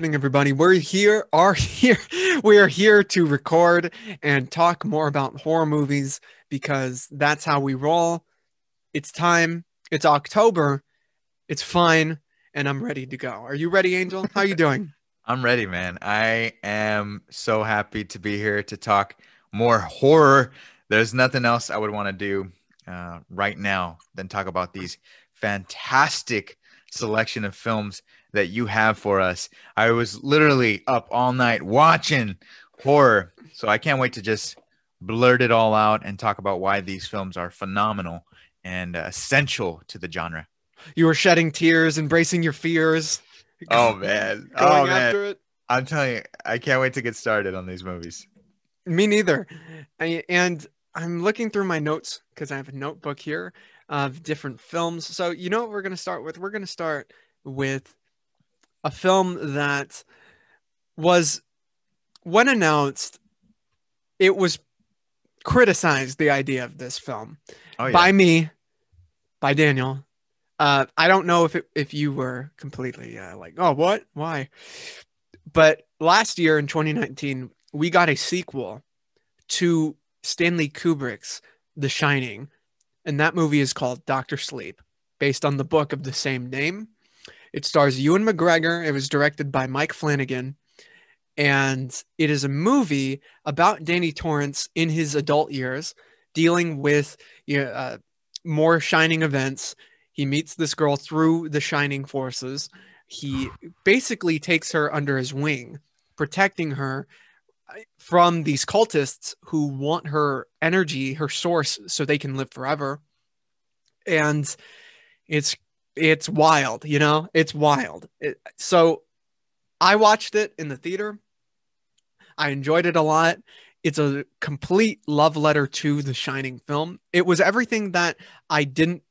happening, everybody? We're here, are here, we are here to record and talk more about horror movies because that's how we roll. It's time. It's October. It's fine, and I'm ready to go. Are you ready, Angel? How you doing? I'm ready, man. I am so happy to be here to talk more horror. There's nothing else I would want to do uh, right now than talk about these fantastic selection of films that you have for us. I was literally up all night watching horror, so I can't wait to just blurt it all out and talk about why these films are phenomenal and uh, essential to the genre. You were shedding tears, embracing your fears. Oh man! oh man! I'm telling you, I can't wait to get started on these movies. Me neither. I, and I'm looking through my notes because I have a notebook here of different films. So you know what we're going to start with? We're going to start with a film that was when announced it was criticized the idea of this film. Oh, yeah. by me by daniel. Uh, i don't know if it, if you were completely uh, like oh what? Why? But last year in 2019 we got a sequel to stanley kubrick's the shining and that movie is called doctor sleep based on the book of the same name it stars Ewan McGregor. It was directed by Mike Flanagan. And it is a movie about Danny Torrance in his adult years, dealing with you know, uh, more shining events. He meets this girl through the shining forces. He basically takes her under his wing, protecting her uh, from these cultists who want her energy, her source, so they can live forever. And it's it's wild, you know, it's wild. It, so I watched it in the theater. I enjoyed it a lot. It's a complete love letter to the Shining film. It was everything that I didn't,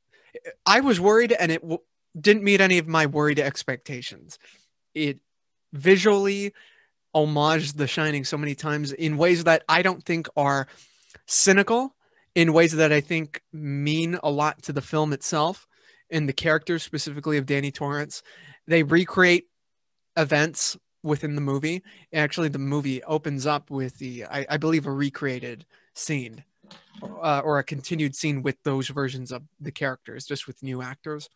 I was worried and it w- didn't meet any of my worried expectations. It visually homaged The Shining so many times in ways that I don't think are cynical, in ways that I think mean a lot to the film itself and the characters specifically of Danny Torrance. They recreate events within the movie. Actually, the movie opens up with the, I, I believe, a recreated scene uh, or a continued scene with those versions of the characters, just with new actors.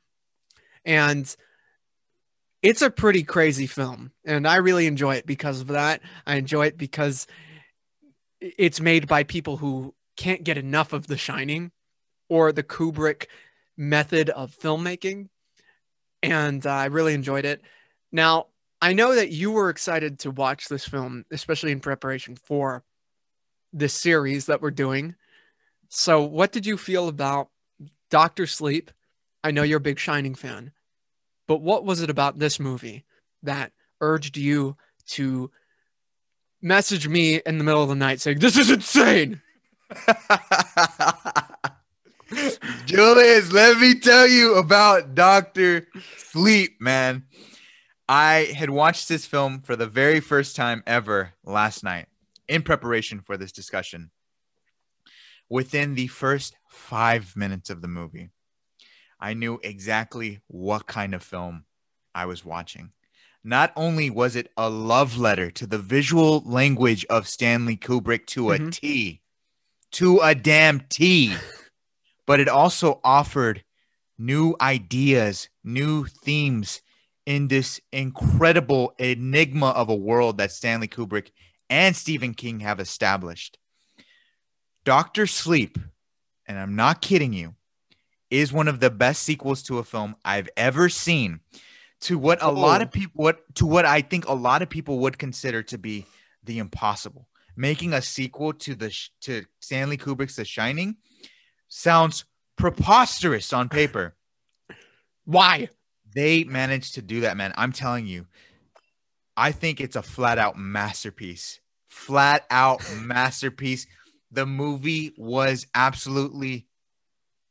And it's a pretty crazy film. And I really enjoy it because of that. I enjoy it because it's made by people who can't get enough of The Shining or the Kubrick method of filmmaking. And uh, I really enjoyed it. Now, I know that you were excited to watch this film, especially in preparation for this series that we're doing. So, what did you feel about Doctor Sleep? I know you're a big Shining fan, but what was it about this movie that urged you to message me in the middle of the night saying, This is insane? Julius, let me tell you about Doctor Sleep, man. I had watched this film for the very first time ever last night in preparation for this discussion. Within the first five minutes of the movie, I knew exactly what kind of film I was watching. Not only was it a love letter to the visual language of Stanley Kubrick to mm-hmm. a T, to a damn T but it also offered new ideas, new themes in this incredible enigma of a world that Stanley Kubrick and Stephen King have established. Doctor Sleep, and I'm not kidding you, is one of the best sequels to a film I've ever seen. To what a oh. lot of oh. people what to what I think a lot of people would consider to be the impossible. Making a sequel to the to Stanley Kubrick's The Shining sounds preposterous on paper. Why? They managed to do that, man. I'm telling you. I think it's a flat out masterpiece. Flat out masterpiece. The movie was absolutely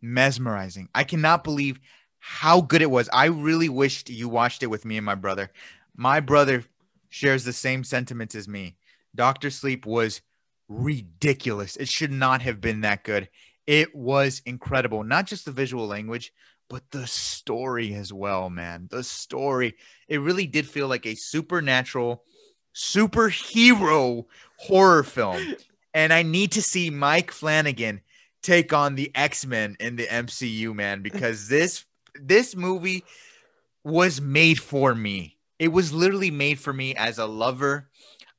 mesmerizing. I cannot believe how good it was. I really wished you watched it with me and my brother. My brother shares the same sentiments as me. Doctor Sleep was ridiculous. It should not have been that good. It was incredible. Not just the visual language, but the story as well, man. The story. It really did feel like a supernatural superhero horror film. And I need to see Mike Flanagan take on the X-Men in the MCU, man, because this this movie was made for me. It was literally made for me as a lover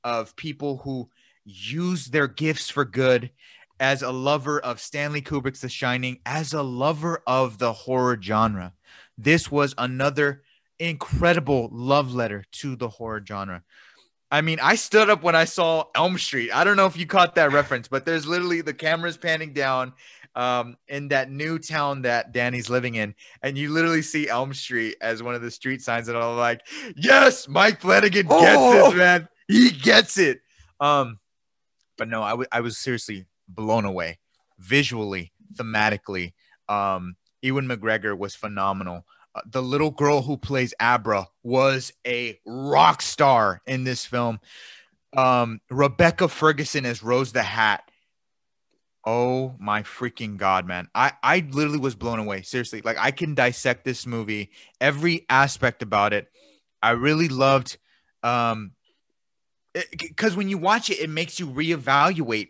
of people who use their gifts for good, as a lover of Stanley Kubrick's The Shining, as a lover of the horror genre. This was another incredible love letter to the horror genre. I mean, I stood up when I saw Elm Street. I don't know if you caught that reference, but there's literally the cameras panning down um, in that new town that Danny's living in, and you literally see Elm Street as one of the street signs, and I'm like, yes, Mike Flanagan gets Oh. this, man. He gets it. Um, but no, I, w- I was seriously blown away visually, thematically. Um, Ewan McGregor was phenomenal. Uh, the little girl who plays Abra was a rock star in this film. Um, Rebecca Ferguson as Rose the Hat. Oh my freaking god, man! I I literally was blown away. Seriously, like I can dissect this movie, every aspect about it. I really loved, um, because when you watch it, it makes you reevaluate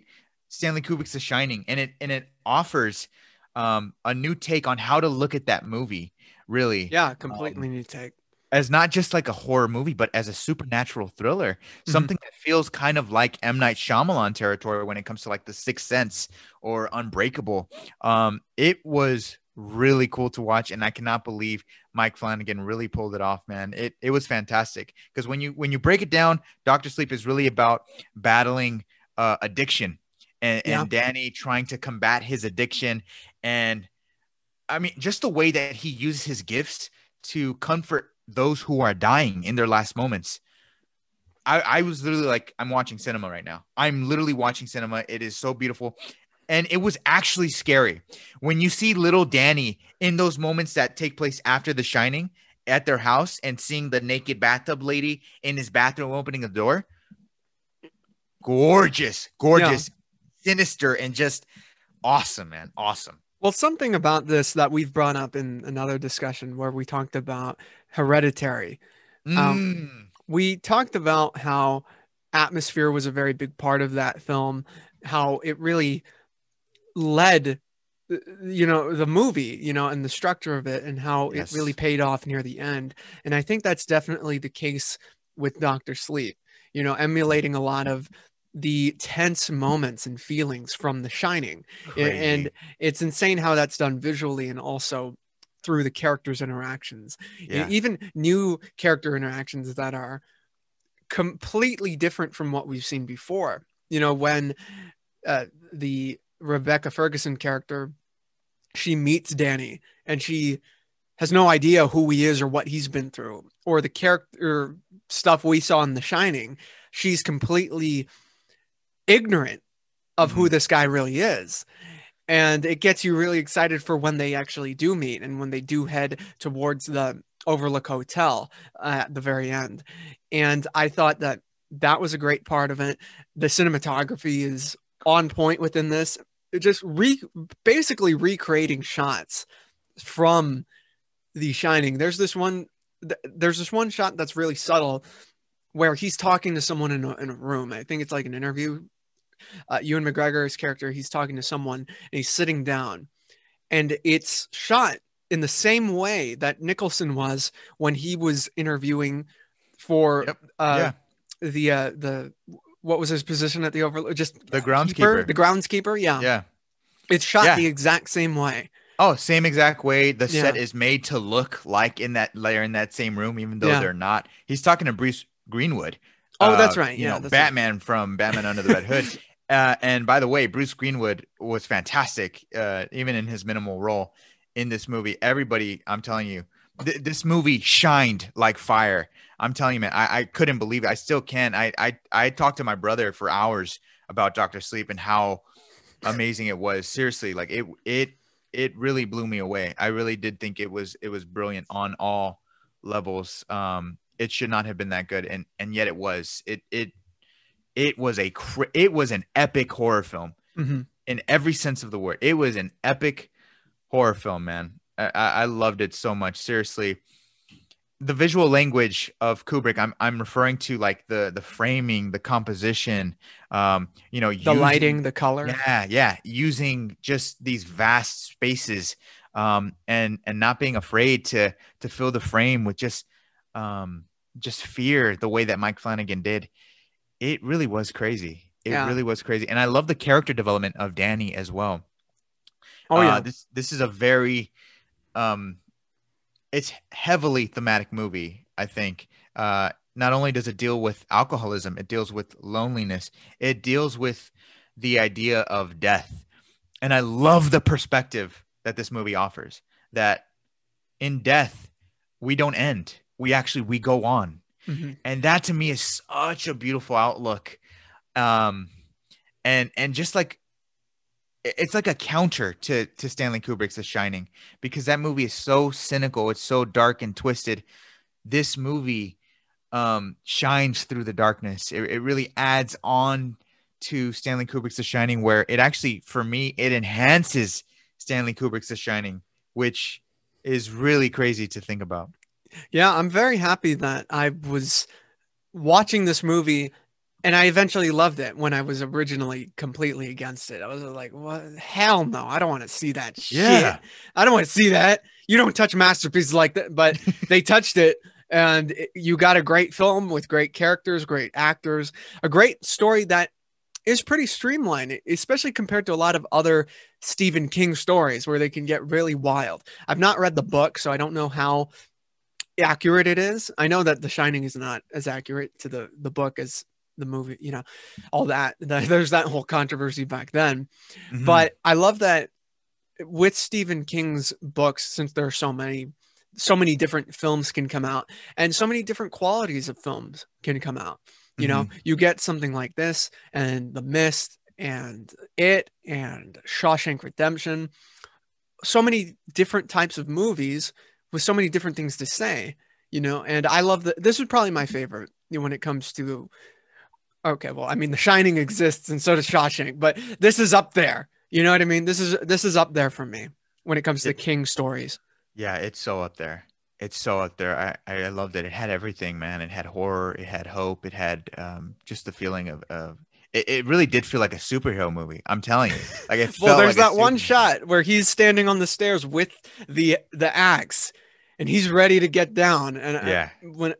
Stanley Kubrick's The Shining, and it and it offers um a new take on how to look at that movie. Really, Yeah, completely new take. as not just like a horror movie, but as a supernatural thriller, Mhm. something that feels kind of like M Night Shyamalan territory when it comes to like The Sixth Sense or Unbreakable. Um, it was really cool to watch, and I cannot believe Mike Flanagan really pulled it off, man. It it was fantastic because when you when you break it down, Doctor Sleep is really about battling uh, addiction and, Yeah. and Danny trying to combat his addiction and I mean, just the way that he uses his gifts to comfort those who are dying in their last moments. I, I was literally like, I'm watching cinema right now. I'm literally watching cinema. It is so beautiful. And it was actually scary when you see little Danny in those moments that take place after The Shining at their house and seeing the naked bathtub lady in his bathroom opening the door. Gorgeous, gorgeous, sinister, and just awesome, man. Awesome. Well, something about this that we've brought up in another discussion where we talked about hereditary. Um, we talked about how atmosphere was a very big part of that film, how it really led you know the movie you know and the structure of it and how Yes. it really paid off near the end and i think that's definitely the case with dr sleep you know emulating a lot of the tense moments and feelings from the shining A- and it's insane how that's done visually and also through the characters interactions. Yeah. even new character interactions that are completely different from what we've seen before. You know when uh, the rebecca ferguson character she meets danny and she has no idea who he is or what he's been through or the character stuff we saw in the shining she's completely ignorant of who this guy really is. And it gets you really excited for when they actually do meet and when they do head towards the overlook hotel uh, at the very end. And i thought that that was a great part of it. The cinematography is on point within this. Just re basically recreating shots from the shining. There's this one th- there's this one shot that's really subtle where he's talking to someone in a, in a room. I think it's like an interview uh, ewan mcgregor's character he's talking to someone and he's sitting down and it's shot in the same way that nicholson was when he was interviewing for Yep. uh, Yeah. the uh, the what was his position at the overlook just The keeper? groundskeeper. the groundskeeper yeah, yeah. it's shot Yeah. the exact same way Oh, same exact way the set is made to look like in that layer in that same room, even though Yeah. they're not. He's talking to Bruce Greenwood. Oh, uh, that's right. You Yeah, know, that's right. Batman from Batman Under the Red Hood. Uh, and by the way, Bruce Greenwood was fantastic, uh, even in his minimal role in this movie. Everybody, I'm telling you, th- this movie shined like fire. I'm telling you, man, I, I couldn't believe it. I still can. I, I I talked to my brother for hours about Doctor Sleep and how amazing it was. Seriously, like it it it really blew me away. I really did think it was it was brilliant on all levels. Um, it should not have been that good, and and yet it was. It it it was a cr- it was an epic horror film Mhm. in every sense of the word. It was an epic horror film, man. I, I loved it so much. Seriously, the visual language of Kubrick, I'm I'm referring to like the the framing, the composition, um, you know, The using- lighting, the color. Yeah, yeah, using just these vast spaces, um, and and not being afraid to to fill the frame with just um just fear the way that Mike Flanagan did. It really was crazy. It Yeah. really was crazy, and I love the character development of Danny as well. Oh Uh, yeah. this this is a very um it's heavily thematic movie, I think. Uh not only does it deal with alcoholism, it deals with loneliness. It deals with the idea of death. And I love the perspective that this movie offers that in death we don't end. We actually we go on Mhm. and that to me is such a beautiful outlook. Um and and just like it's like a counter to to stanley kubrick's the shining because that movie is so cynical. It's so dark and twisted. This movie um shines through the darkness. It, it really adds on to stanley kubrick's the shining where it actually for me it enhances stanley kubrick's the shining which is really crazy to think about Yeah, I'm very happy that I was watching this movie and I eventually loved it when I was originally completely against it. I was like, what? Hell no. I don't want to see that shit. Yeah. I don't want to see that. You don't touch masterpieces like that. But they touched it. And it- you got a great film with great characters, great actors, a great story that is pretty streamlined, especially compared to a lot of other Stephen King stories where they can get really wild. I've not read the book, so I don't know how accurate it is. I know that The Shining is not as accurate to the the book as the movie, you know, all that. There's that whole controversy back then. Mhm. But I love that with Stephen King's books, since there are so many, so many different films can come out, and so many different qualities of films can come out. You know, you get something like this, and The Mist, and It, and Shawshank Redemption. So many different types of movies with so many different things to say. You know, and I love that. This is probably my favorite you know, when it comes to. Okay, well, I mean, The Shining exists, and so does Shawshank, but this is up there. You know what I mean? This is this is up there for me when it comes to It- King stories. Yeah, it's so up there. It's so up there. I, I loved it. It had everything, man. It had horror. It had hope. It had um, just the feeling of, of it, it really did feel like a superhero movie. I'm telling you. Like it Well, there's like that one shot where he's standing on the stairs with the the axe, and he's ready to get down. And I- Yeah. when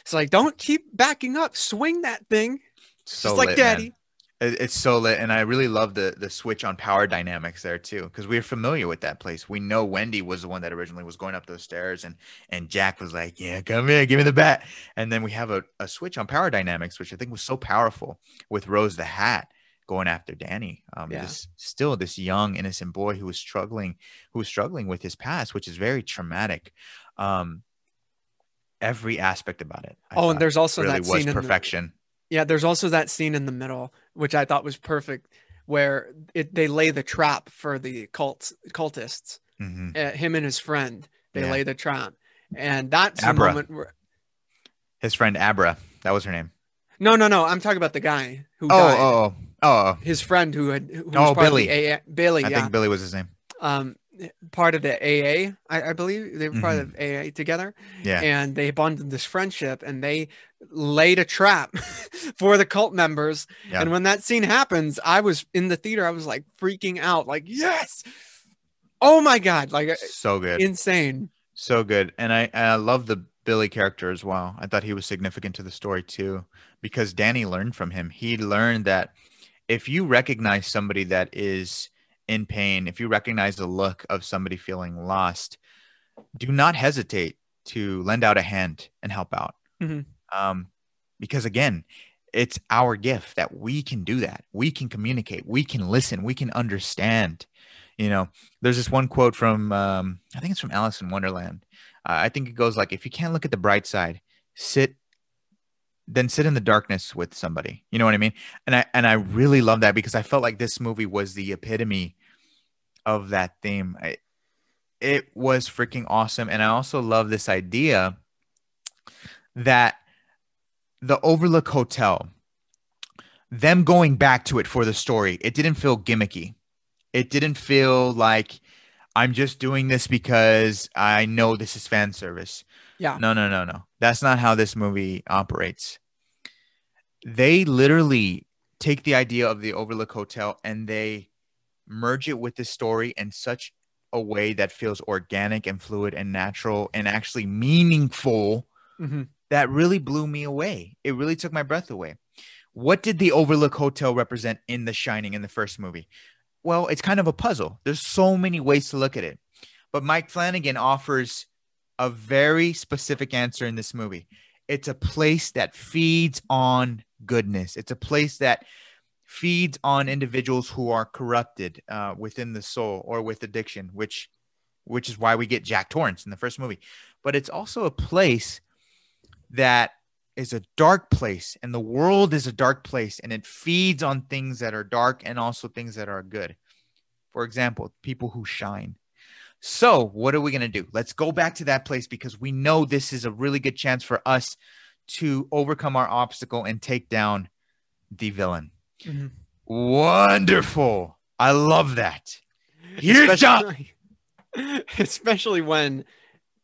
it's like, don't keep backing up, swing that thing, So just like lit. Daddy. It- It's so lit, and I really love the the switch on power dynamics there too, because we're familiar with that place. We know Wendy was the one that originally was going up those stairs, and and Jack was like, "Yeah, come here, give me the bat." And then we have a, a switch on power dynamics, which I think was so powerful with Rose the Hat going after Danny. Um, Yeah. this still this young innocent boy who was struggling, who was struggling with his past, which is very traumatic. Um, every aspect about it. I Oh, and there's also really that was scene in the, perfection. yeah, there's also that scene in the middle, which I thought was perfect, where it they lay the trap for the cult cultists. Mhm. Uh, him and his friend, they Yeah. lay the trap, and that's the moment where. His friend Abra, that was her name. No, no, no. I'm talking about the guy who Oh, died. oh, oh, oh. His friend who had who Oh, Billy. AA, Billy, I yeah. think Billy was his name. um, part of the AA, I, I believe they were part of AA together, Mm-hmm. Yeah. and they bonded this friendship, and they laid a trap for the cult members. Yeah. And when that scene happens, I was in the theater. I was like freaking out, like yes, oh my god, like uh, so good. insane. so good. And I, and I love the Billy character as well. I thought he was significant to the story too, because Danny learned from him. He learned that if you recognize somebody that is in pain, if you recognize the look of somebody feeling lost, do not hesitate to lend out a hand and help out. Mhm. Um, because again, it's our gift that we can do that. We can communicate. We can listen. We can understand. You know, there's this one quote from um, I think it's from Alice in Wonderland. Uh, I think it goes like, "If you can't look at the bright side, sit." Then sit in the darkness with somebody. You know what I mean? And I and I really love that because I felt like this movie was the epitome of that theme. I, it was freaking awesome, and I also love this idea that the Overlook Hotel, them going back to it for the story, it didn't feel gimmicky. It didn't feel like, I'm just doing this because I know this is fan service. Yeah. No, no, no, no. That's not how this movie operates. They literally take the idea of the Overlook Hotel and they merge it with the story in such a way that feels organic and fluid and natural and actually meaningful hmm that really blew me away. It really took my breath away. What did the Overlook Hotel represent in The Shining in the first movie? Well, it's kind of a puzzle. There's so many ways to look at it. But Mike Flanagan offers a very specific answer in this movie. It's a place that feeds on goodness. It's a place that feeds on individuals who are corrupted uh, within the soul or with addiction, which which is why we get Jack Torrance in the first movie. But it's also a place that is a dark place and the world is a dark place and it feeds on things that are dark and also things that are good. For example, people who shine. So, what are we going to do? Let's go back to that place because we know this is a really good chance for us to overcome our obstacle and take down the villain. Mhm. Wonderful. I love that. Here's John. especially, especially when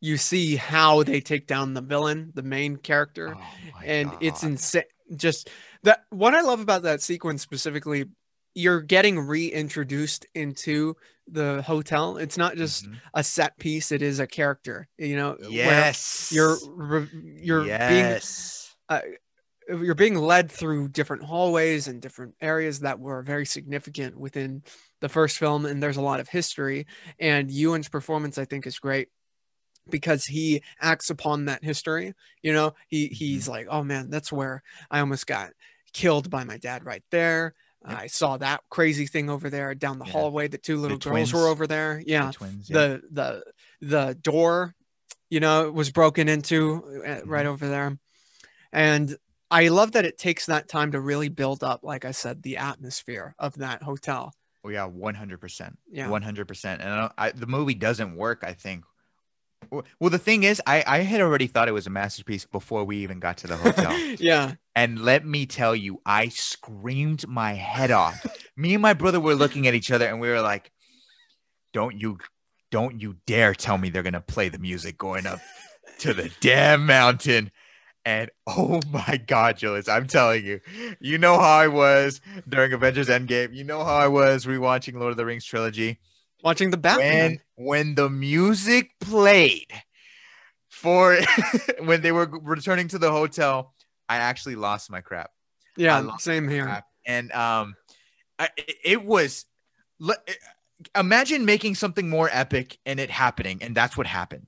you see how they take down the villain, the main character, Oh and it's insane. Just that what I love about that sequence specifically, you're getting reintroduced into the hotel. It's not just Mhm. a set piece; it is a character. You know, Yes. you're you're yes. being you're being led through different hallways and different areas that were very significant within the first film and there's a lot of history and Ewan's performance I think is great because he acts upon that history you know he he's like oh man that's where I almost got killed by my dad right there Yep. I saw that crazy thing over there down the Yeah. hallway the two little girls were over there yeah The twins. yeah. the the the door you know was broken into uh, right Mm-hmm. over there and i love that it takes that time to really build up like i said the atmosphere of that hotel Oh yeah, one hundred percent. yeah One hundred percent. And I, I, the movie doesn't work. I think. Well, the thing is, I I had already thought it was a masterpiece before we even got to the hotel. yeah and let me tell you, I screamed my head off. me and my brother were looking at each other, and we were like, "Don't you, don't you dare tell me they're gonna play the music going up to the damn mountain." And oh my God, Julius, I'm telling you, you know how I was during Avengers Endgame. You know how I was rewatching Lord of the Rings trilogy. Watching the batman. When when the music played for when they were returning to the hotel, I actually lost my crap. Yeah same here. crap. and um I, it- it was imagine making something more epic and it happening and that's what happened.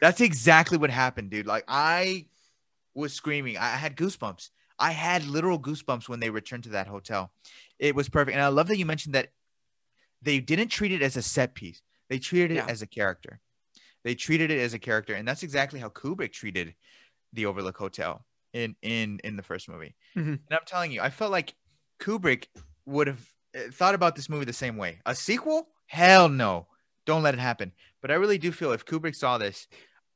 That's exactly what happened dude. Like i was screaming. I had goosebumps. I had literal goosebumps when they returned to that hotel. It was perfect. And i love that you mentioned that they didn't treat it as a set piece. They treated it Yeah. as a character. They treated it as a character and that's exactly how kubrick treated the overlook hotel in in in the first movie. Mhm. and i'm telling you i felt like kubrick would have uh, thought about this movie the same way. A sequel? Hell no. Don't let it happen. But i really do feel if kubrick saw this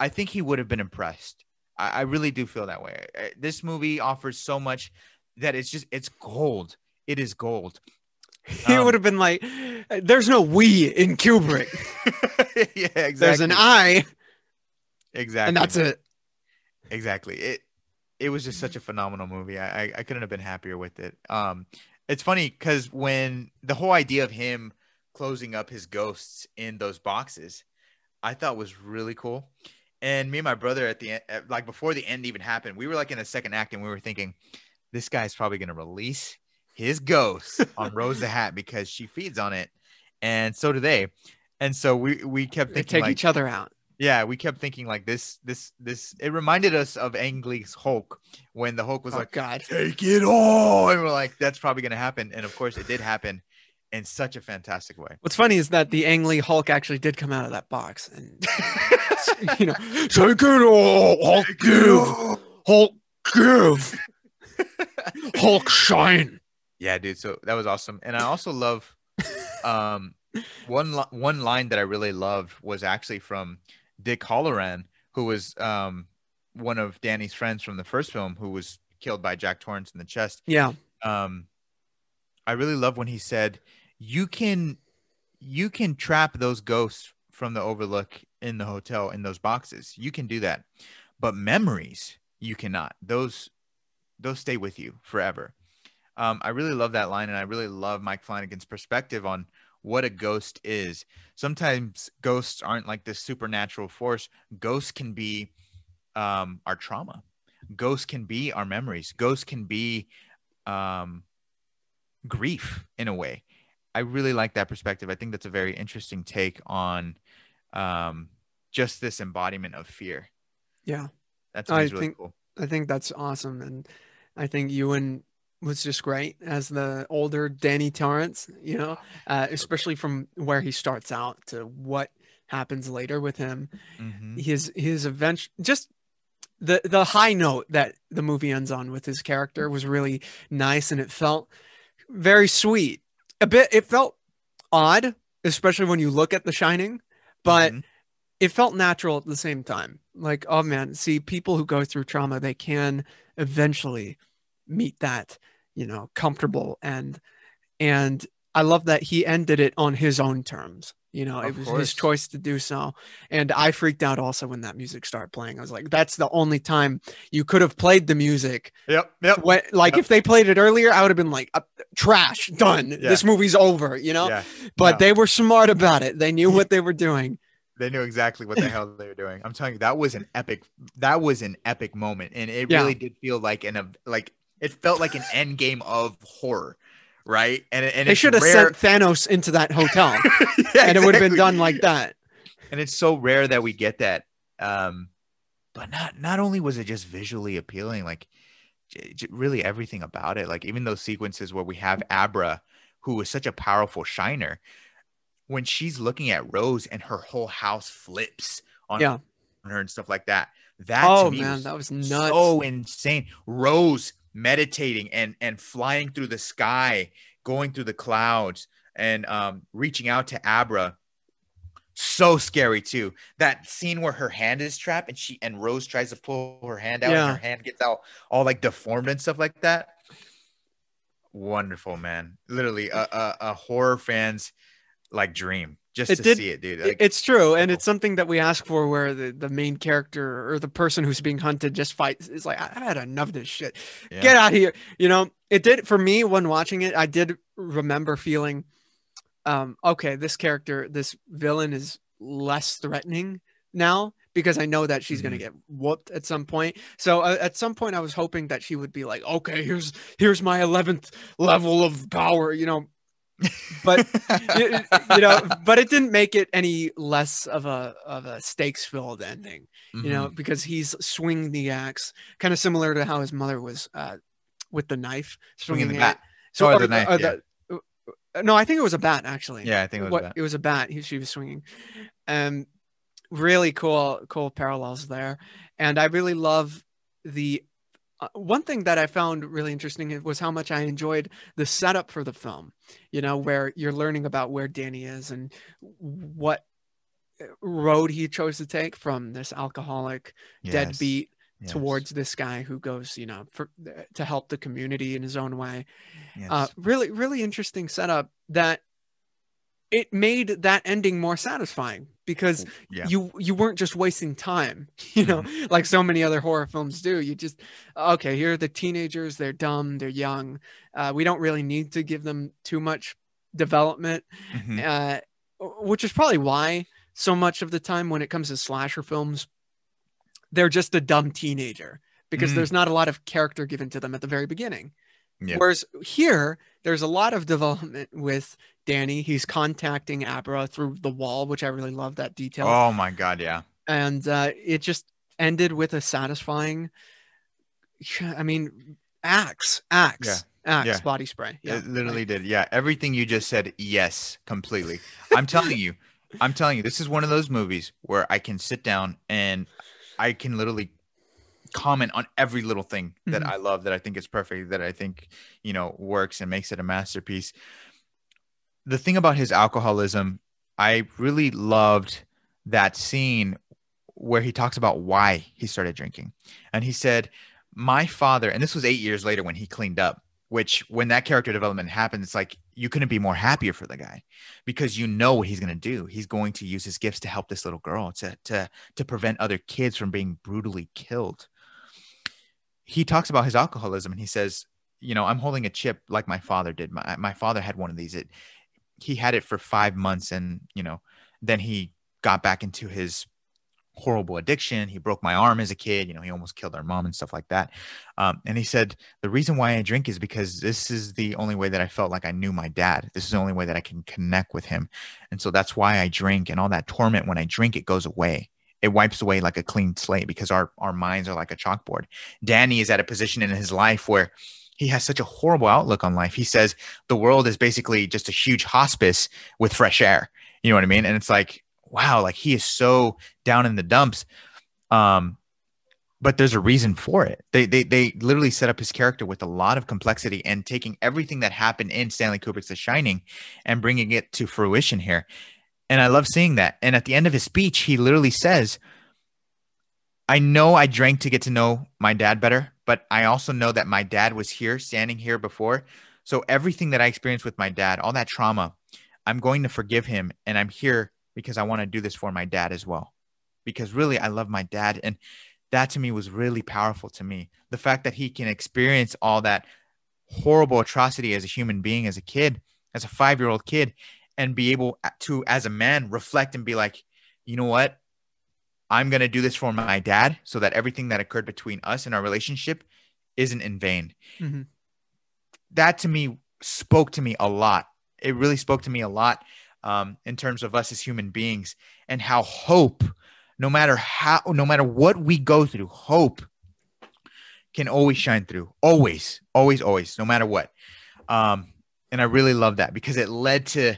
i think he would have been impressed. I, I really do feel that way. Uh, this movie offers so much that it's just it's gold. It is gold he Um, would have been like there's no we in kubrick. Yeah exactly there's an i. Exactly and that's it. Exactly. It it was just such a phenomenal movie. I i, I couldn't have been happier with it. Um it's funny because when the whole idea of him closing up his ghosts in those boxes i thought was really cool. And me and my brother at the end at- like before the end even happened we were like in the second act and we were thinking this guy's probably going to release his ghost on rose the hat because she feeds on it and so do they. And so we we kept they thinking take like, each other out. Yeah, we kept thinking like this, this, this. It reminded us of Ang Lee's Hulk when the Hulk was oh like, god. "Take it all," and we're like, "That's probably gonna happen." And of course, it did happen in such a fantastic way. what's funny is that the ang lee hulk actually did come out of that box and you know take it all! Hulk give! hulk give! Hulk shine Yeah, dude. So that was awesome, and I also love, um, one li- one line that I really loved was actually from Dick Hallorann, who was um one of Danny's friends from the first film, who was killed by Jack Torrance in the chest. yeah um i really love when he said you can you can trap those ghosts from the overlook in the hotel in those boxes. You can do that. But memories, you cannot. Those those stay with you forever. Um, I really love that line, and I really love Mike Flanagan's perspective on what a ghost is. Sometimes ghosts aren't like this supernatural force. Ghosts can be um, our trauma. Ghosts can be our memories. Ghosts can be um, grief in a way. I really like that perspective. I think that's a very interesting take on um, just this embodiment of fear. Yeah, that's I really think- cool. I think that's awesome, and I think Ewan was just great as the older Danny Torrance. You know, uh, especially from where he starts out to what happens later with him. Mhm. His his event just the the high note that the movie ends on with his character was really nice, and it felt very sweet. A bit, it felt odd, especially when you look at The Shining, but Mhm. it felt natural at the same time. Like, oh man, see, people who go through trauma, they can eventually meet that, you know, comfortable and and I love that he ended it on his own terms. You know, it was course. his choice to do so. And I freaked out also when that music started playing. I was like, that's the only time you could have played the music. Yep. Yep. When, like, Yep. if they played it earlier, I would have been like, uh, trash, done. Yeah. This movie's over, you know? Yeah. But No. they were smart about it. They knew what they were doing. They knew exactly what the hell they were doing. I'm telling you, that was an epic. That was an epic moment, and it Yeah. really did feel like an like it felt like an end game of horror, right? And it- and They should have rare- sent Thanos into that hotel Yeah, and it would have been done like that. and it's so rare that we get that um but not not only was it just visually appealing like j- j- really everything about it like even those sequences where we have abra who is such a powerful shiner when she's looking at rose and her whole house flips on, Yeah. her and stuff like that that Oh to me man, was that was nuts. so insane rose meditating and and flying through the sky going through the clouds and um reaching out to abra. So scary too. That scene where her hand is trapped and she and rose tries to pull her hand out Yeah. and her hand gets out all like deformed and stuff like that. Wonderful man. Literally a, a, a horror fan's like dream just It to did- see it dude like, it's true, and it's something that we ask for, where the, the main character or the person who's being hunted just fights. Is like, I've had enough of this shit. yeah. Get out of here. You know, it did for me when watching it. I did remember feeling, um, okay, this character, this villain, is less threatening now because I know that she's gonna Mhm. get whooped at some point. So uh, at some point, I was hoping that she would be like, okay, here's here's my eleventh level of power. You know, but you, you know, but it didn't make it any less of a of a stakes filled ending. You know, because he's swinging the axe, kind of similar to how his mother was uh, with the knife, Swinging the bat. So Or or the knife, the- uh, no, I think it was a bat actually. yeah i think it was what that. it was a bat. He, she was swinging. Um, really cool, cool parallels there, and I really love the. Uh, one thing that I found really interesting was how much I enjoyed the setup for the film. You know, where you're learning about where Danny is and what uh, road he chose to take from this alcoholic Yes, deadbeat yes, towards this guy who goes, you know, for to help the community in his own way yes. uh, really really interesting setup that it made that ending more satisfying because yeah you you weren't just wasting time you know like so many other horror films do you just okay here are the teenagers they're dumb they're young uh, we don't really need to give them too much development Mhm. uh, which is probably why so much of the time when it comes to slasher films they're just a dumb teenager because Mm. there's not a lot of character given to them at the very beginning Yeah. Whereas here, there's a lot of development with Danny. He's contacting Abra through the wall, which I really love that detail. oh my god yeah And uh, it just ended with a satisfying, I mean, axe, axe, axe yeah. body spray. Yeah, It literally did. Yeah. Everything you just said, yes, completely. I'm telling you, I'm telling you, this is one of those movies where I can sit down and I can literally comment on every little thing that Mhm. I love, that I think is perfect, that I think, you know, works and makes it a masterpiece. The thing about his alcoholism, I really loved that scene where he talks about why he started drinking. And he said, My father, and this was eight years later when he cleaned up which when that character development happens, it's like you couldn't be more happier for the guy because you know what he's going to do. He's going to use his gifts to help this little girl to to to prevent other kids from being brutally killed. He talks about his alcoholism and he says, you know, I'm holding a chip like my father did. My my father had one of these. It he had it for 5 months and, you know, then he got back into his horrible addiction. He broke my arm as a kid. You know, he almost killed our mom and stuff like that. Um, and he said, The reason why I drink is because this is the only way that I felt like I knew my dad. This is the only way that I can connect with him. And so that's why I drink. And all that torment, when I drink, it goes away. It wipes away like a clean slate because our, our minds are like a chalkboard. Danny is at a position in his life where he has such a horrible outlook on life. He says the world is basically just a huge hospice with fresh air. You know what I mean? And it's like, wow, like he is so down in the dumps. Um, but there's a reason for it. They, they they literally set up his character with a lot of complexity and taking everything that happened in Stanley Kubrick's The Shining and bringing it to fruition here. And I love seeing that. And at the end of his speech, he literally says, "I know I drank to get to know my dad better, but I also know that my dad was here, standing here before. So everything that I experienced with my dad, all that trauma, I'm going to forgive him, and I'm here because I want to do this for my dad as well. Because really, I love my dad. And that to me was really powerful to me. The fact that he can experience all that horrible atrocity as a human being, as a kid, as a five year old kid, and be able to, as a man, reflect and be like, you know what? I'm going to do this for my dad so that everything that occurred between us and our relationship isn't in vain. Mm-hmm. That to me spoke to me a lot. It really spoke to me a lot um, in terms of us as human beings and how hope, no matter how, no matter what we go through, hope can always shine through. Always, always, always, no matter what. Um, and I really love that because it led to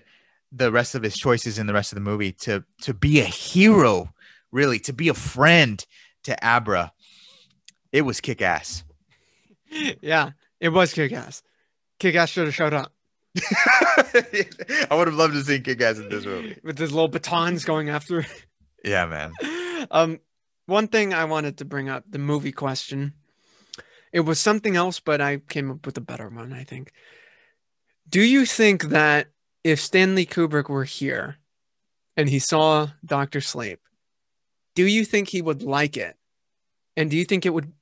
the rest of his choices in the rest of the movie to to be a hero, really, to be a friend to Abra. It was kick ass. Yeah, it was kick ass. Kick ass should have showed up. I would have loved to see Kick Ass in this movie with his little batons going after. Yeah, man. Um, one thing I wanted to bring up the movie question. It was something else, but I came up with a better one. I think. Do you think that if Stanley Kubrick were here, and he saw Doctor Sleep, do you think he would like it? And do you think it would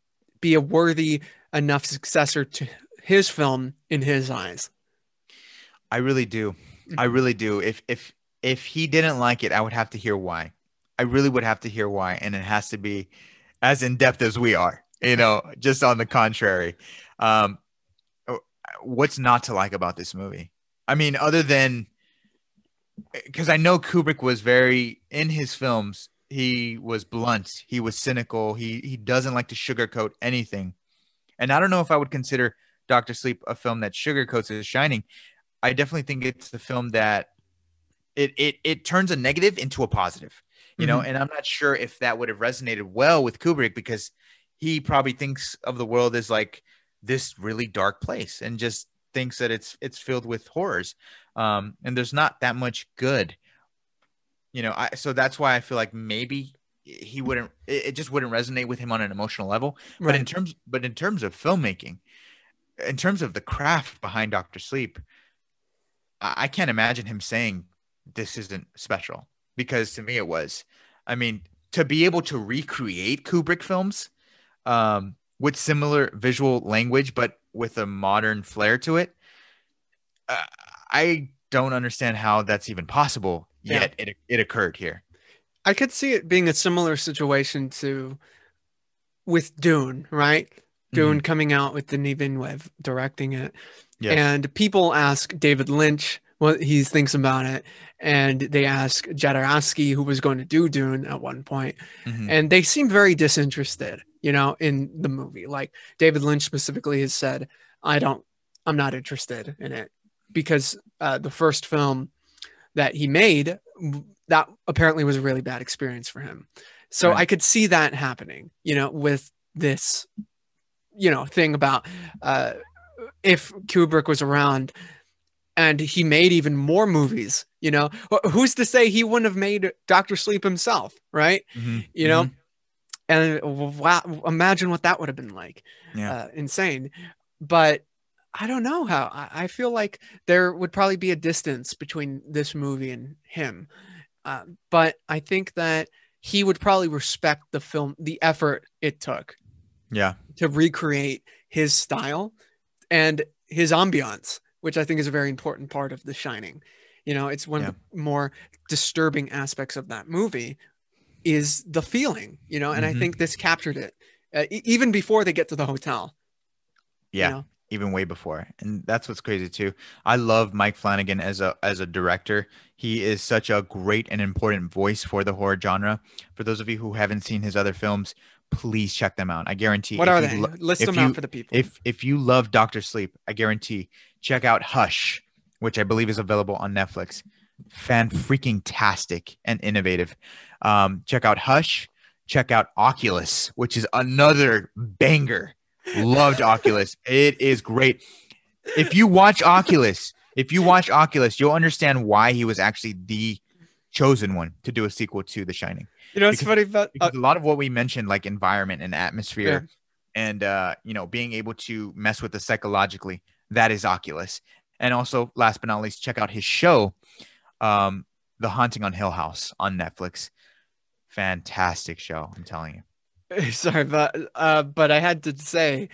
be a worthy enough successor to his film in his eyes? I really do. I mm-hmm. really do. If if if he didn't like it, I would have to hear why. I really would have to hear why, and it has to be as in depth as we are. You know, just on the contrary. Um, what's not to like about this movie? I mean, other than because I know Kubrick was very in his films. He was blunt. He was cynical. He he doesn't like to sugarcoat anything. And I don't know if I would consider Doctor Sleep a film that sugarcoats his Shining, I definitely think it's the film that it it it turns a negative into a positive, you mm-hmm. know. And I'm not sure if that would have resonated well with Kubrick because he probably thinks of the world as like this really dark place and just thinks that it's it's filled with horrors. Um, and there's not that much good, you know. I so that's why I feel like maybe he wouldn't it, just wouldn't resonate with him on an emotional level. Right. But in terms but in terms of filmmaking, in terms of the craft behind Doctor Sleep I can't imagine him saying this isn't special because to me it was. I mean, to be able to recreate Kubrick films um, with similar visual language but with a modern flair to it, uh, I don't understand how that's even possible. Yet yeah. it it occurred here. I could see it being a similar situation to with Dune, right? Dune mm-hmm. coming out with Denis Villeneuve directing it. Yes. And people ask David Lynch what he thinks about it. And they ask Jodorowsky, who was going to do Dune at one point, mm-hmm. and they seem very disinterested, you know, in the movie. Like David Lynch specifically has said, I don't, I'm not interested in it because uh, the first film that he made, that apparently was a really bad experience for him. So right. I could see that happening, you know, with this, you know, thing about uh, if Kubrick was around and he made even more movies, you know, who's to say he wouldn't have made Doctor Sleep himself, right? Mm-hmm. You know, mm-hmm. and wow, imagine what that would have been like. Yeah. Uh, insane. But I don't know how. I, I feel like there would probably be a distance between this movie and him, uh, but I think that he would probably respect the film, the effort it took Yeah. to recreate his style and his ambiance, which I think is a very important part of The Shining. You know, it's one of the more disturbing aspects of that movie is the feeling, you know, and Mhm. I think this captured it uh, e- even before they get to the hotel. you Yeah. know? even way before and that's what's crazy too i love mike flanagan as a as a director he is such a great and important voice for the horror genre for those of you who haven't seen his other films please check them out. I guarantee What are they? lo- List them you- out for the people. if if you love doctor sleep i guarantee check out hush which i believe is available on netflix. Fan freaking tastic and innovative. Um check out hush. Check out oculus which is another banger. Loved oculus. It is great. If you watch oculus if you watch oculus you'll understand why he was actually the chosen one to do a sequel to the shining. You know, it's because- funny about uh, a lot of what we mentioned like environment and atmosphere Yeah. and uh you know being able to mess with the psychologically that is oculus. And also last but not least check out his show um the haunting on hill house on netflix. Fantastic show i'm telling you. Sorry, but uh, but I had to say,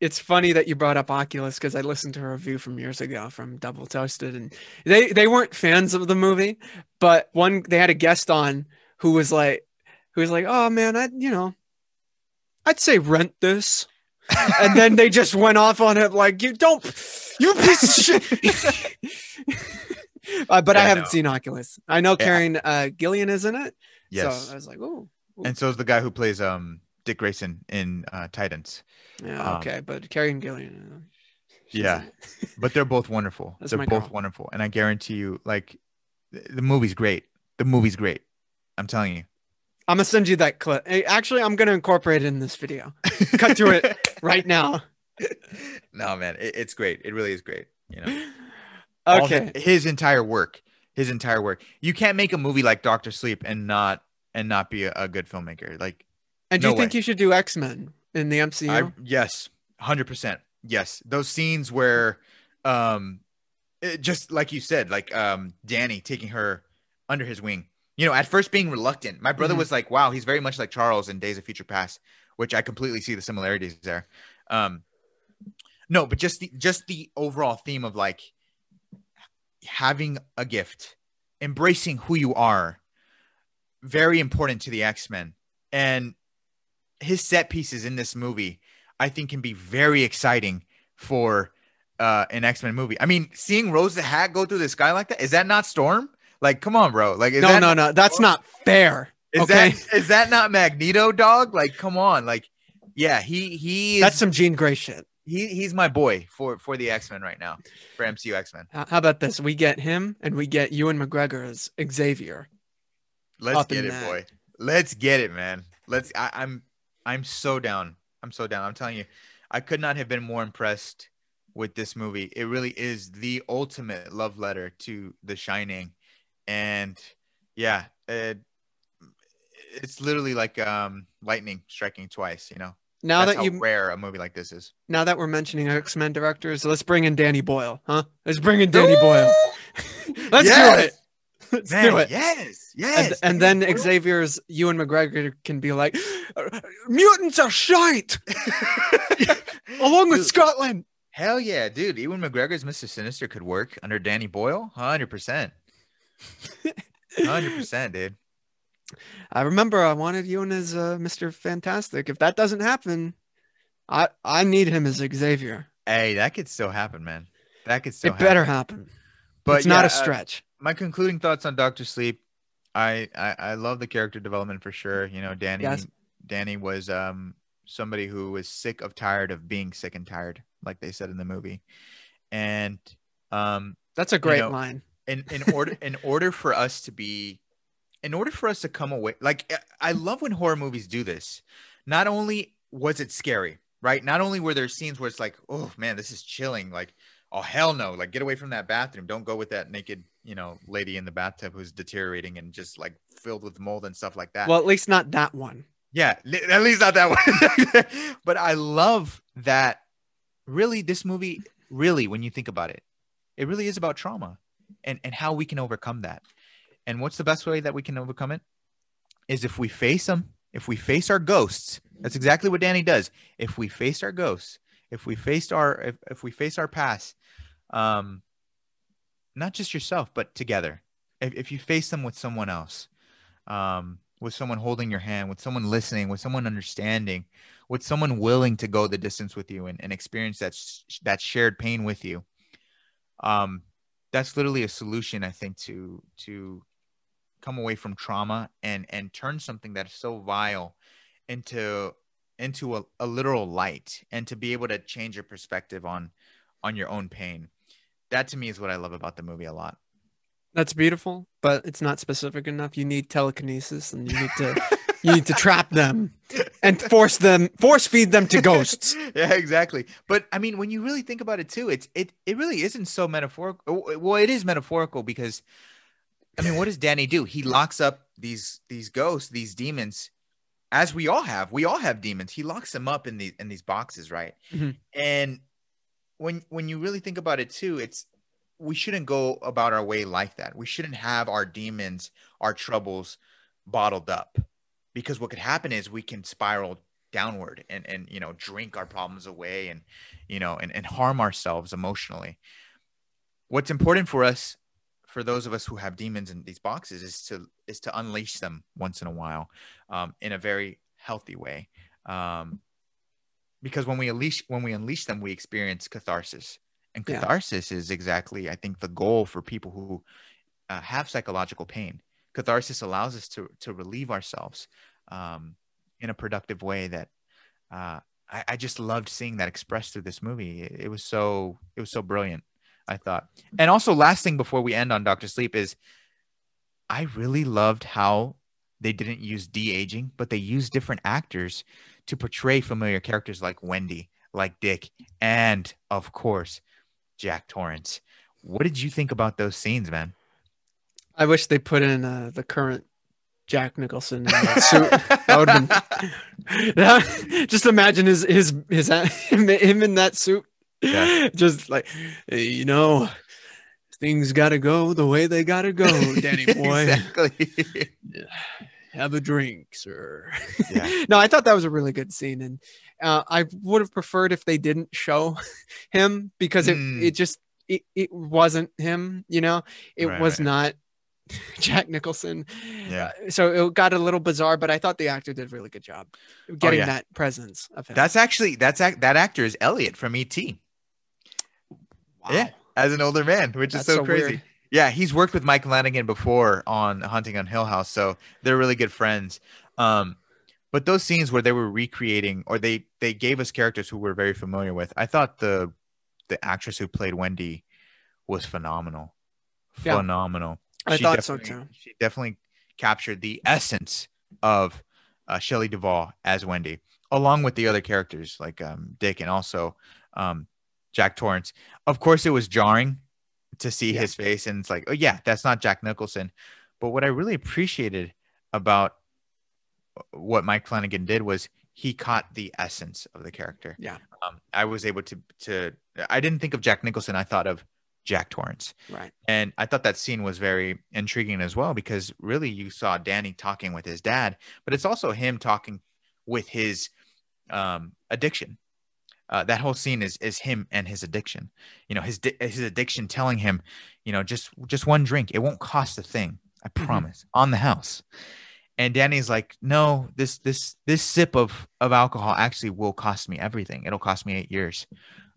it's funny that you brought up Oculus because I listened to a review from years ago from Double Toasted, and they they weren't fans of the movie, but one they had a guest on who was like, who was like, oh man, I you know, I'd say rent this, and then they just went off on it like you don't, you piece of shit. uh, but I haven't no. seen Oculus. I know Yeah. Karen uh, Gillan is in it, yes so I was like, oh. and so is the guy who plays um dick grayson in uh titans Yeah, Um, okay, but Karen Gillan. Yeah. but they're both wonderful That's they're both girl. wonderful and i guarantee you like th- the movie's great the movie's great i'm telling you I'm gonna send you that clip. Actually, I'm gonna incorporate it in this video Cut to it. right now. no man it, it's great it really is great you know Okay. his, his entire work his entire work you can't make a movie like doctor sleep and not and not be a, a good filmmaker like And do you think way. you should do X Men in the MCU? I, yes 100% yes those scenes where um it- just like you said like um danny taking her under his wing you know at first being reluctant my brother Mhm. was like wow he's very much like charles in days of future past which i completely see the similarities there um no but just the just the overall theme of like having a gift embracing who you are very important to the x-men and his set pieces in this movie i think can be very exciting for uh an x-men movie i mean seeing rose the hat go through the sky like that is that not storm like come on bro like is no, that no, no. That's not fair. is okay. that is that not magneto dog like come on like yeah he he is That's some Jean Grey shit. he, he's my boy for for the x-men right now for mcu x-men How about this? We get him, and we get Ewan McGregor as Xavier. let's get it that. boy let's get it man let's I, i'm i'm so down. I'm so down. I'm telling you i could not have been more impressed with this movie. It really is the ultimate love letter to the shining. And yeah it, it's literally like um lightning striking twice you know? Now That's that how you, rare a movie like this is. Now that we're mentioning X Men directors, let's bring in Danny Boyle, huh? Let's bring in Danny Boyle. Let's do it. Let's Man, do it. yes and, yes and Danny then. Xavier's Ewan McGregor can be like, mutants are shite, along with Dude. Scotland. Hell yeah, dude. Ewan McGregor's Mr. Sinister could work under Danny Boyle. 100%. 100%, dude. I remember I wanted Ewan as uh, Mr. Fantastic. If that doesn't happen, I I need him as Xavier. Hey, that could still happen, man. That could still it better happen. happen. But it's not yeah, a uh, stretch. My concluding thoughts on Doctor Sleep. I, I I love the character development for sure. You know, Danny Yes. Danny was um somebody who was sick of tired of being sick and tired, like they said in the movie. And um That's a great know, line. in in order in order for us to be in order for us to come away like I- i love when horror movies do this not only was it scary right not only were there scenes where it's like oh man this is chilling like oh hell no like get away from that bathroom don't go with that naked you know lady in the bathtub who's deteriorating and just like filled with mold and stuff like that Well, at least not that one. yeah, at least not that one. but I love that. Really, this movie really, when you think about it, it really is about trauma and, and how we can overcome that. And what's the best way that we can overcome it? Is if we face them, if we face our ghosts, that's exactly what Danny does. If we face our ghosts, if we faced our if, if we face our past, um, not just yourself, but together. If, if you face them with someone else, um, with someone holding your hand, with someone listening, with someone understanding, with someone willing to go the distance with you and, and experience that sh- that shared pain with you. Um, that's literally a solution, I think, to to come away from trauma and and turn something that is so vile into into a, a literal light and to be able to change your perspective on on your own pain that to me is what i love about the movie a lot That's beautiful, but it's not specific enough. You need telekinesis and you need to you need to trap them and force them force feed them to ghosts. yeah exactly but i mean when you really think about it too it's it it really isn't so metaphorical well it is metaphorical because i mean what does danny do he locks up these these ghosts these demons as we all have we all have demons he locks them up in these in these boxes right Mhm. and when when you really think about it too it's we shouldn't go about our way like that. We shouldn't have our demons our troubles bottled up because what could happen is we can spiral downward and and you know drink our problems away and you know and, and harm ourselves emotionally. What's important for us for those of us who have demons in these boxes is to is to unleash them once in a while um, in a very healthy way. Um, because when we unleash when we unleash them we experience catharsis. And Yeah. catharsis is exactly i think the goal for people who uh, have psychological pain. Catharsis allows us to to relieve ourselves um, in a productive way that uh, I, I just loved seeing that expressed through this movie. It, it was so it was so brilliant i thought. And also last thing before we end on dr sleep is i really loved how they didn't use de-aging but they used different actors to portray familiar characters like wendy like dick and of course jack torrance what did you think about those scenes man I wish they put in uh, the current Jack Nicholson in suit. That would been. That- just imagine his his his him, him in that suit. Yeah. Just like you know, things got to go the way they got to go, Danny boy. exactly Have a drink, sir. Yeah. no, I thought that was a really good scene, and uh, I would have preferred if they didn't show him because it Mm. it just it, it wasn't him. You know, it Right, was right. not Jack Nicholson. Yeah. Uh, so it got a little bizarre, but I thought the actor did a really good job getting Oh, yeah. that presence of him. that's actually that's ac- that actor is elliot from et wow. yeah. as an older man which That's is so, so crazy weird. Yeah, he's worked with Mike Flanagan before on Haunting on Hill House, so they're really good friends. Um, but those scenes where they were recreating, or they they gave us characters who we're very familiar with. I thought the the actress who played Wendy was phenomenal, Yeah. phenomenal. I She thought so too. She definitely captured the essence of uh, Shelley Duvall as Wendy, along with the other characters like um, Dick and also um, Jack Torrance. Of course, it was jarring to see Yeah. his face, and it's like, oh yeah, that's not Jack Nicholson. But what I really appreciated about what Mike Flanagan did was he caught the essence of the character. Yeah. um, I was able to to. I didn't think of Jack Nicholson. I thought of Jack Torrance. Right. And I thought that scene was very intriguing as well because really you saw Danny talking with his dad, but it's also him talking with his um, addiction. Uh, that whole scene is is him and his addiction. You know, his di- his addiction telling him, you know, just just one drink, it won't cost a thing. I Mhm. promise. On the house. And Danny's like, no, this this this sip of of alcohol actually will cost me everything. It'll cost me eight years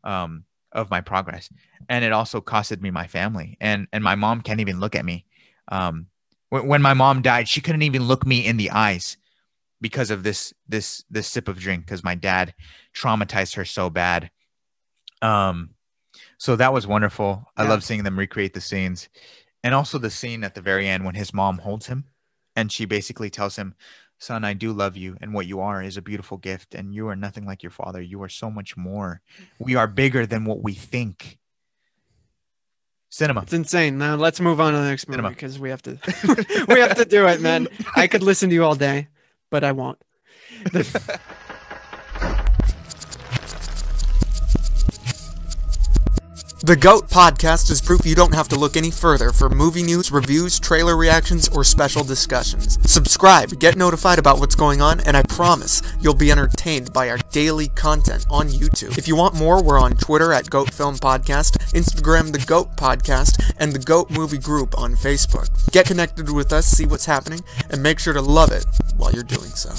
um, of my progress, and it also costed me my family. And and my mom can't even look at me. Um, when, when my mom died, she couldn't even look me in the eyes because of this this this sip of drink because my dad traumatized her so bad. Um, so that was wonderful. I love seeing them recreate the scenes, and also the scene at the very end when his mom holds him, and she basically tells him, "Son, I do love you, and what you are is a beautiful gift, and you are nothing like your father. You are so much more. We are bigger than what we think." Cinema. It's insane. Now let's move on to the next movie because we have to we have to do it, man. I could listen to you all day, but I won't. The GOAT podcast is proof you don't have to look any further for movie news, reviews, trailer reactions, or special discussions. Subscribe, get notified about what's going on, and I promise you'll be entertained by our daily content on YouTube. If you want more, we're on Twitter at GOAT Film Podcast, Instagram The GOAT Podcast, and the GOAT Movie Group on Facebook. Get connected with us, see what's happening, and make sure to love it while you're doing so.